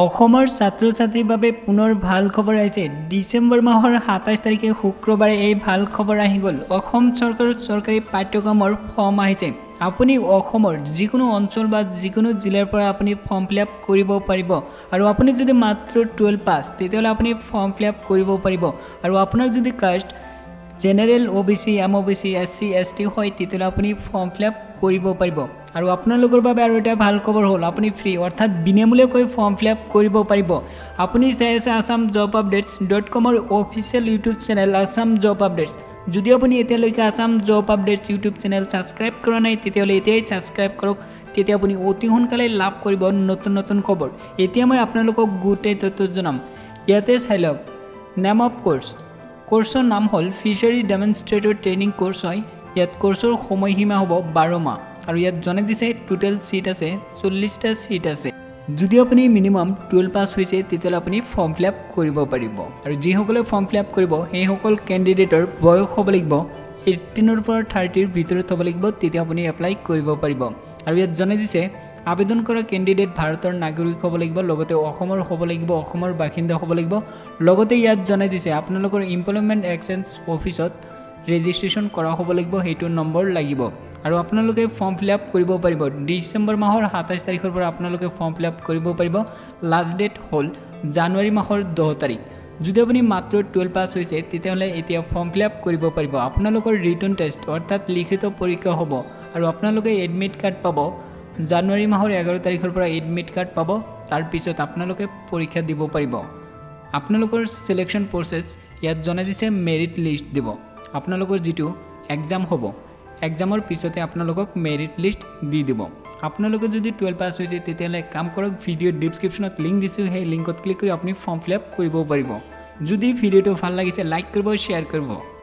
অসমৰ ছাত্ৰ ছাত্ৰীৰ বাবে পুনৰ ভাল খবৰ আহিছে। ডিচেম্বৰ মাহৰ সাতাইছ তাৰিখে শুক্ৰবাৰে এই ভাল খবৰ আহি গ'ল। অসম চৰকাৰৰ চৰকাৰী পাঠ্যক্ৰমৰ ফৰ্ম আহিছে। আপুনি অসমৰ যিকোনো অঞ্চল বা যিকোনো জিলাৰ পৰা আপুনি ফৰ্ম ফিল আপ কৰিব পাৰিব। আৰু আপুনি যদি মাত্ৰ টুৱেলভ পাছ তেতিয়াহ'লে আপুনি ফৰ্ম ফিল আপ কৰিব পাৰিব। আৰু আপোনাৰ যদি caste general O' B C M O' B C S C S T হয় তেতিয়াহ'লে আপুনি ফৰ্ম ফিল আপ কৰিব পাৰিব। আৰু আপোনালোকৰ বাবে আৰু এটা ভাল খবৰ হ'ল আপুনি ফ্ৰী অৰ্থাৎ বিনামূলীয়াকৈ ফৰ্ম ফিল আপ কৰিব পাৰিব। আপুনি চাই আছে আছাম জব আপডেটছ ডট কমৰ official YouTube channel Assam job updates যদি আপুনি এতিয়ালৈকে Assam job updates YouTube channel subscribe কৰা নাই তেতিয়াহ'লে এতিয়াই ছাবস্ক্ৰাইব কৰক। তেতিয়া আপুনি অতি সোনকালে লাভ কৰিব নতুন নতুন খবৰ। এতিয়া মই আপোনালোকক গোটেই তথ্য জনাম। ইয়াতে চাই লওক নেম অফ কোৰ্ছ কোৰ্ছৰ নাম হ'ল ফিচাৰী ডেমনষ্ট্ৰেটৰ ট্ৰেইনিং কোৰ্ছ হয়। ইয়াত কোৰ্ছৰ সময়সীমা হ'ব বাৰ মাহ। আৰু ইয়াত জনাই দিছে টোটেল ছিট আছে চল্লিছটা ছিট আছে। যদি আপুনি মিনিমাম টুৱেলভ পাছ হৈছে তেতিয়াহ'লে আপুনি ফৰ্ম ফিল আপ কৰিব পাৰিব। আৰু যিসকলে ফৰ্ম ফিল আপ কৰিব সেইসকল কেণ্ডিডেটৰ বয়স হ'ব লাগিব এইটিনৰ পৰা থাৰ্টিৰ ভিতৰত হ'ব লাগিব তেতিয়া আপুনি এপ্লাই কৰিব পাৰিব। আৰু ইয়াত জনাই দিছে আবেদন কৰা কেণ্ডিডেট ভাৰতৰ নাগৰিক হ'ব লাগিব লগতে অসমৰ হ'ব লাগিব অসমৰ বাসিন্দা হ'ব লাগিব। লগতে ইয়াত জনাই দিছে আপোনালোকৰ ইমপ্লয়মেণ্ট এক্সচেঞ্জ অফিচত ৰেজিষ্ট্ৰেশ্যন কৰা হ'ব লাগিব সেইটো নম্বৰ লাগিব। আৰু আপোনালোকে ফৰ্ম ফিল আপ কৰিব পাৰিব। ডিচেম্বৰ মাহৰ সাতাইছ তাৰিখৰ পৰা আপোনালোকে ফৰ্ম ফিল আপ কৰিব পাৰিব। লাষ্ট ডেট হ'ল জানুৱাৰী মাহৰ দহ তাৰিখ। যদি আপুনি মাত্ৰ টুৱেলভ পাছ হৈছে তেতিয়াহ'লে এতিয়া ফৰ্ম ফিল আপ কৰিব পাৰিব। আপোনালোকৰ ৰিটাৰ্ণ টেষ্ট অৰ্থাৎ লিখিত পৰীক্ষা হ'ব। আৰু আপোনালোকে এডমিট কাৰ্ড পাব। জানুৱাৰী মাহৰ এঘাৰ তাৰিখৰ পৰা এডমিট কাৰ্ড পাব। তাৰপিছত আপোনালোকে পৰীক্ষা দিব পাৰিব। আপোনালোকৰ ছিলেকশ্যন প্ৰচেছ ইয়াত জনাই দিছে মেৰিট লিষ্ট দিব। আপোনালোকৰ যিটো এক্সাম হ'ব এক্সামৰ পিছতে আপোনালোকক মেৰিট লিষ্ট দি দিব। আপোনালোকে যদি টুৱেলভ পাছ হৈছে তেতিয়াহ'লে কাম কৰক ভিডিঅ'ৰ ডিছক্ৰিপশ্যনত লিংক দিছোঁ সেই লিংকত ক্লিক কৰি আপুনি ফৰ্ম ফিল আপ কৰিব পাৰিব। যদি ভিডিঅ'টো ভাল লাগিছে লাইক কৰিব শ্বেয়াৰ কৰিব।